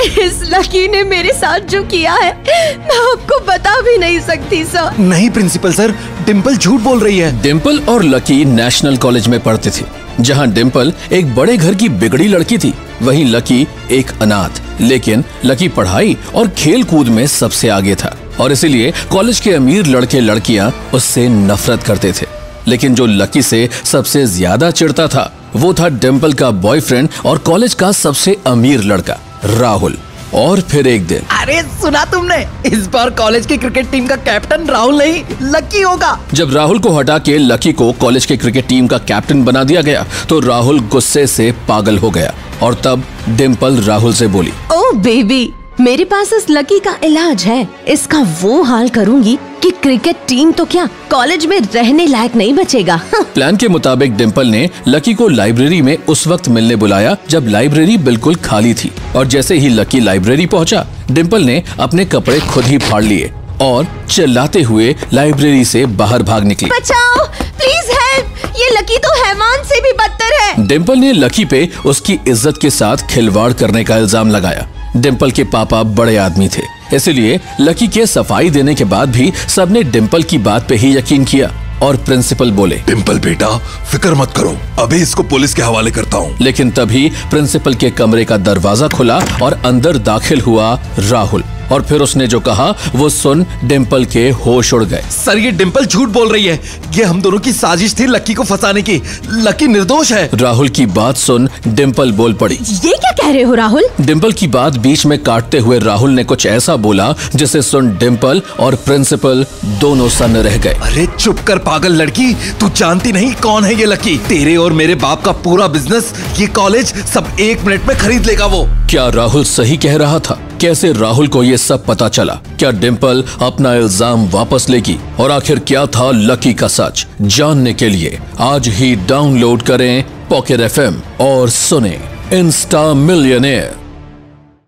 इस लकी ने मेरे साथ जो किया है मैं आपको बता भी नहीं सकती सर। नहीं प्रिंसिपल सर डिम्पल झूठ बोल रही है। डिम्पल और लकी नेशनल कॉलेज में पढ़ते थे जहाँ डिम्पल एक बड़े घर की बिगड़ी लड़की थी। वहीं लकी एक अनाथ लेकिन लकी पढ़ाई और खेल कूद में सबसे आगे था और इसीलिए कॉलेज के अमीर लड़के लड़कियाँ उससे नफरत करते थे। लेकिन जो लकी से सबसे ज़्यादा चिढ़ता था वो था डिम्पल का बॉयफ्रेंड और कॉलेज का सबसे अमीर लड़का। राहुल और फिर एक दिन। अरे सुना तुमने? इस बार कॉलेज की क्रिकेट टीम का कैप्टन राहुल नहीं लकी होगा। जब राहुल को हटा के लकी को कॉलेज के क्रिकेट टीम का कैप्टन बना दिया गया तो राहुल गुस्से से पागल हो गया और तब डिम्पल राहुल से बोली ओ बेबी मेरे पास इस लकी का इलाज है इसका वो हाल करूँगी कि क्रिकेट टीम तो क्या कॉलेज में रहने लायक नहीं बचेगा? हाँ। प्लान के मुताबिक डिम्पल ने लकी को लाइब्रेरी में उस वक्त मिलने बुलाया जब लाइब्रेरी बिल्कुल खाली थी और जैसे ही लकी लाइब्रेरी पहुँचा, डिम्पल ने अपने कपड़े खुद ही फाड़ लिए और चिल्लाते हुए लाइब्रेरी से बाहर भाग निकली। बचाओ प्लीज़ हेल्प ये लकी तो हैवान से भी बदतर है। डिम्पल ने लकी पे उसकी इज़्ज़त के साथ खिलवाड़ करने का इल्ज़ाम लगाया। डिम्पल के पापा बड़े आदमी थे। इसलिए लकी के सफ़ाई देने के बाद भी सबने डिम्पल की बात पे ही यकीन किया और प्रिंसिपल बोले डिम्पल बेटा फ़िक्र मत करो अभी इसको पुलिस के हवाले करता हूँ। लेकिन तभी प्रिंसिपल के कमरे का दरवाज़ा खुला और अंदर दाखिल हुआ राहुल। और फिर उसने जो कहा वो सुन डिम्पल के होश उड़ गए। सर ये डिम्पल झूठ बोल रही है। ये हम दोनों की साजिश थी लक्की को फंसाने की। लकी निर्दोष है। राहुल की बात सुन डिम्पल बोल पड़ी। ये क्या कह रहे हो राहुल? डिम्पल की बात बीच में काटते हुए राहुल ने कुछ ऐसा बोला जिसे सुन डिम्पल और प्रिंसिपल दोनों सन रह गए। अरे चुप कर पागल लड़की। तू जानती नहीं कौन है ये लकी। तेरे और मेरे बाप का पूरा बिज़नेस ये कॉलेज सब एक मिनट में खरीद लेगा वो। क्या राहुल सही कह रहा था? कैसे राहुल को ये सब पता चला? क्या डिम्पल अपना इल्ज़ाम वापस लेगी? और आखिर क्या था लकी का सच? जानने के लिए आज ही डाउनलोड करें पॉकेट एफएम और सुने इंस्टा मिलियनेयर।